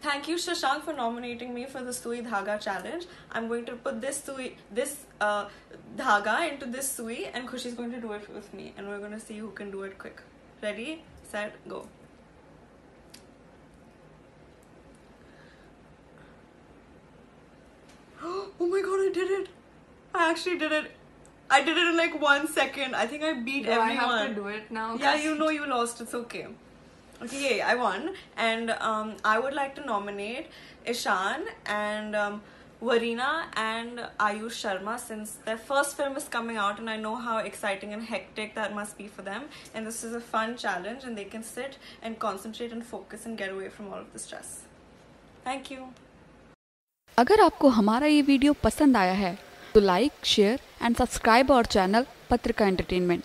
thank you, Shashank, for nominating me for the Sui Dhaga challenge. I'm going to put this Sui, this uh, Dhaga into this Sui, and Khushi's going to do it with me, and we're going to see who can do it quick. Ready, set, go. Oh my god, I did it! I actually did it. I did it in like one second. I think I beat Do I have to do it now? Yeah, you know you lost. It's okay. Okay, yay, I won, and um, I would like to nominate Ishan and um, Varina and Ayush Sharma since their first film is coming out, and I know how exciting and hectic that must be for them. And this is a fun challenge, and they can sit and concentrate and focus and get away from all of the stress. Thank you. अगर आपको हमारा ये video पसंद आया है तो like share and subscribe our channel Patrika entertainment